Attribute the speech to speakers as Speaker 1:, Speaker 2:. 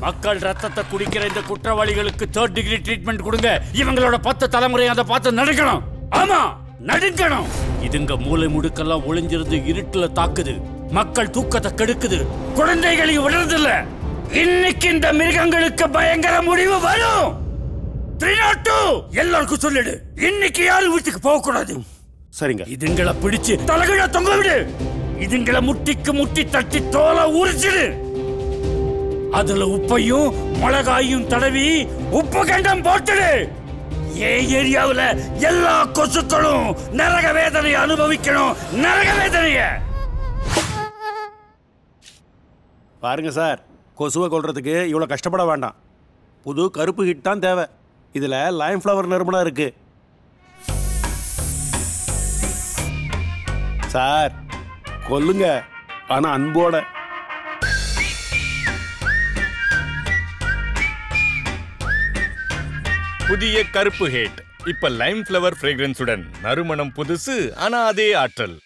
Speaker 1: மக்கள் ரத்தத்தை குடிக்கிற இந்த குற்றவாளிகளுக்கு தேர்ட் டிகிரி ட்ரீட்மெண்ட் கொடுங்க. இவங்களோட பத்து தலைமுறை அதை பார்த்து நடுக்கணும் ஆமா நடுங்கணும். இதுங்க மூளை முடுக்கெல்லாம் ஒளிஞ்சிருந்து இருட்டுல தாக்குது. மக்கள் தூக்கத்தை கெடுக்குது. குழந்தைகளையும் விடுறதில்ல. இன்னைக்கு இந்த மிருகங்களுக்கு பயங்கர முடிவு வரும். எல்லாருக்கும் சொல்லிடு. இன்னைக்கு யாரும் வீட்டுக்கு போக கூடாது
Speaker 2: சரிங்க.
Speaker 1: இதுங்களை பிடிச்சு தலைகீழ தொங்க விடு. இதுங்களை முட்டிக்கு முட்டி தட்டி தோலை உரிச்சிடு. அதுல உப்பையும் மிளகாயும் தடவி உப்பு கண்டம் போட்டுடு. ஏன் ஏரியாவில் எல்லா கொசுக்களும் நரக வேதனையை அனுபவிக்கணும் நரக வேதனைய.
Speaker 2: பாருங்க சார் கொசுவை கொள்றதுக்கு இவ்வளோ கஷ்டப்பட வேண்டாம். புது கருப்பு ஹிட் தான் தேவை. இதில் லைம் ஃப்ளவர் நிறுவனம் இருக்கு. சார் கொல்லுங்க. ஆனா அன்போட.
Speaker 3: புதிய கருப்பு ஹேட். இப்ப லைம் ஃப்ளவர் ஃப்ரேக்ரன்ஸுடன் நறுமணம் புதுசு ஆனா அதே ஆற்றல்.